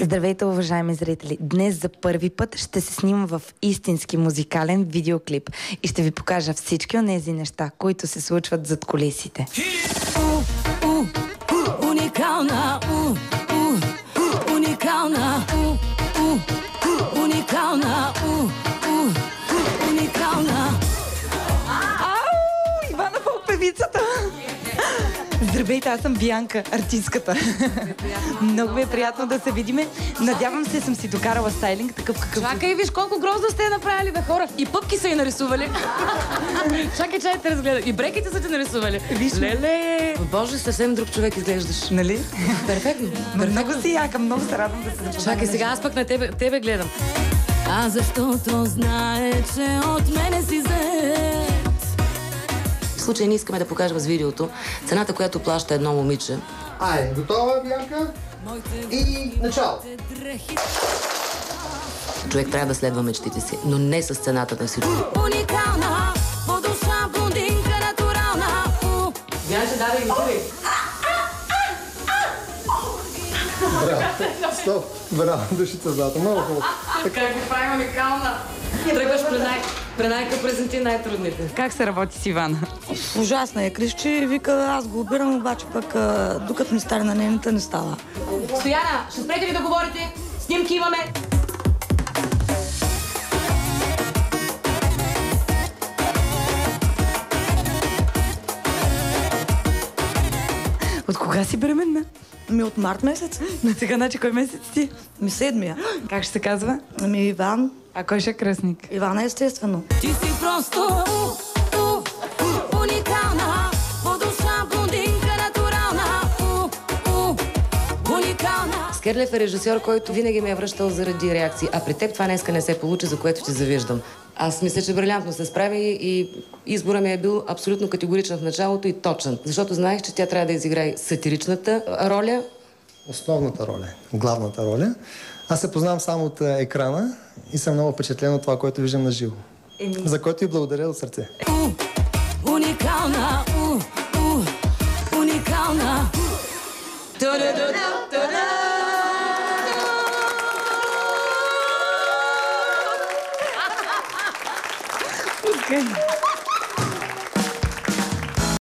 Здравейте, уважаеми зрители! Днес за първи път ще се снимам в истински музикален видеоклип и ще ви покажа всички от тези неща, които се случват зад колесите. Здравейте, аз съм Бианка, артистката. Много ми е приятно да се видиме. Надявам се, съм си докарала стайлинг, такъв какъв... Чакай, виж колко грозно сте направили, бе, хора. И пъпки са и нарисували. Чакай, чай те разгледам. И бреките са ти нарисували. Виж. Леле! Боже, съвсем друг човек изглеждаш. Нали? Перфектно. Но много си яка, много се радвам да се. Чакай, сега аз пък на тебе, тебе гледам. А защото знае, че от мене си зет. В случай не искаме да покажем с видеото цената, която плаща едно момиче. Айде, готова, Бянка? И начало. Човек трябва да следва мечтите си, но не с цената на всичко. Уникална, по душа блондинка натурална. Янче, давай. Браво. Стоп. Браво, душите злато. Много хубаво. Как го прави уникална? Тръгваш при, най... при най-капрезенти най-трудните. Как се работи с Ивана? Ужасна е. Крещи, вика, аз го обирам, обаче пък докато ми стане на нейната не става. Стояна, ще спрете ли да говорите? Снимки имаме. От кога си бременна? Ми от март месец. На сега, значи, кой месец ти? Ми седмия. Как ще се казва? Ами Иван. А кой ще е кръстник? Ивана естествено. ти си просто у, у, уникална, по душа блондинка натурална. У, у, уникална. Скерлев е режисьор, който винаги ме е връщал заради реакции. А при теб това днеска не се получи, за което ти завиждам. Аз мисля, че брилянтно се справи и избора ми е бил абсолютно категоричен в началото и точен. Защото знаех, че тя трябва да изиграе сатиричната роля. Основната роля, главната роля. Аз се познавам само от а, екрана и съм много впечатлен от това, което виждам на живо. За което и благодаря от сърце. У, уникална, у, у, уникална. Пускай.